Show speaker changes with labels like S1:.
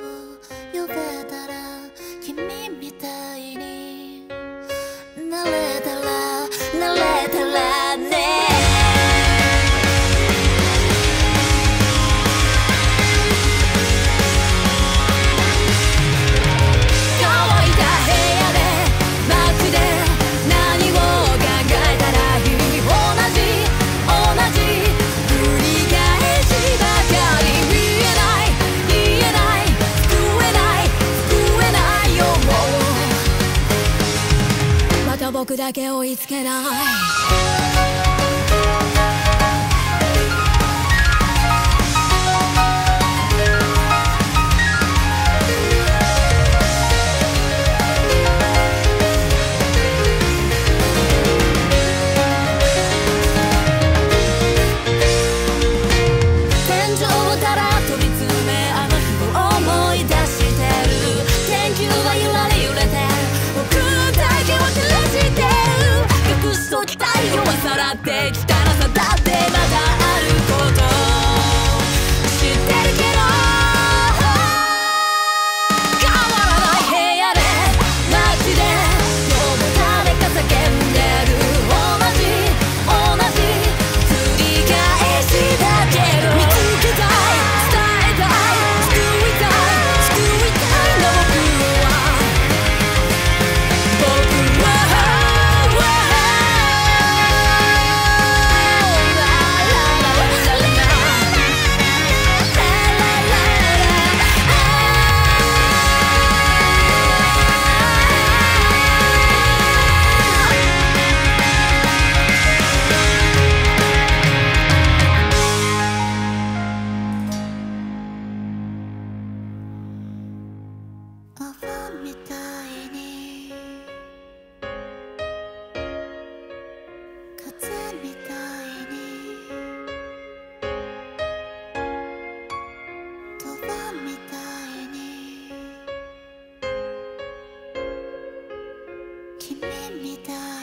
S1: を呼べ僕だけ追いつけない。my dead おフみたいに。風みたいに。ドみたいに。君みたいに。